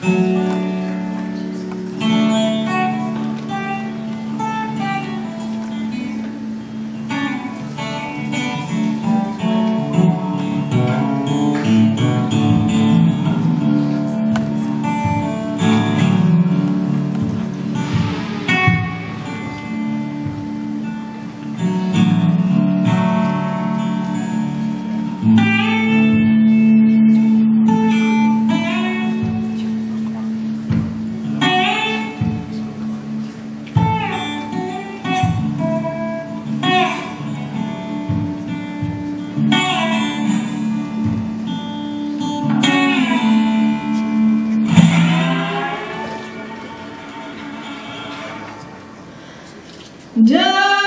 Mm-hmm. Don't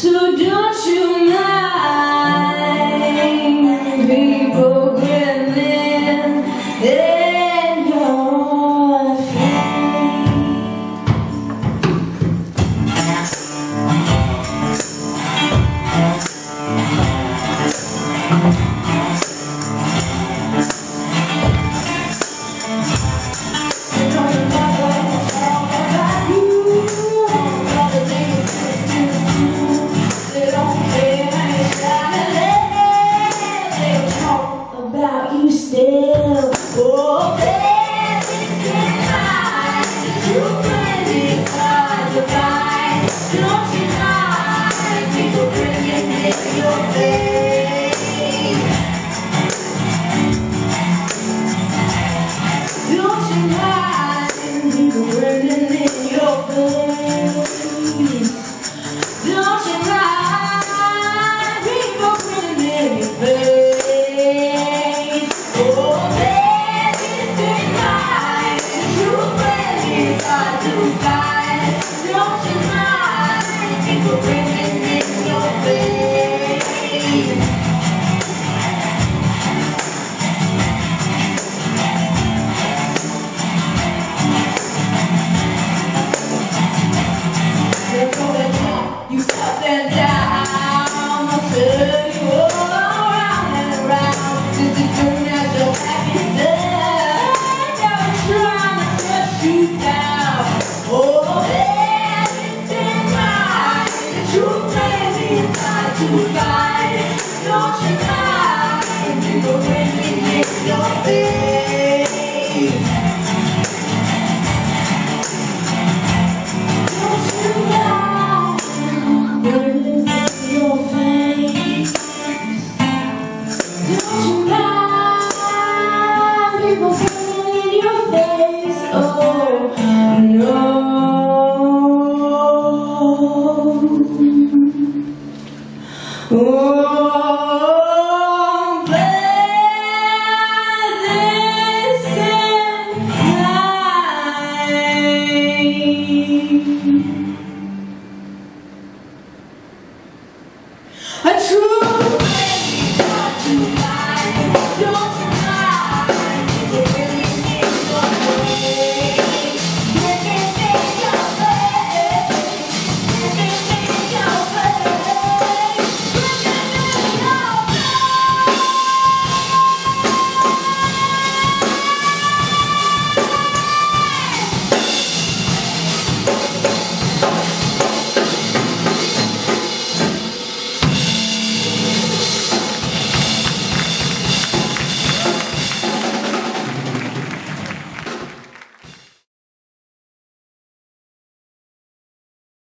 So don't you mind still Oh, baby, goodbye You Don't you lie People bringing in your face Don't you lie People bringing in your face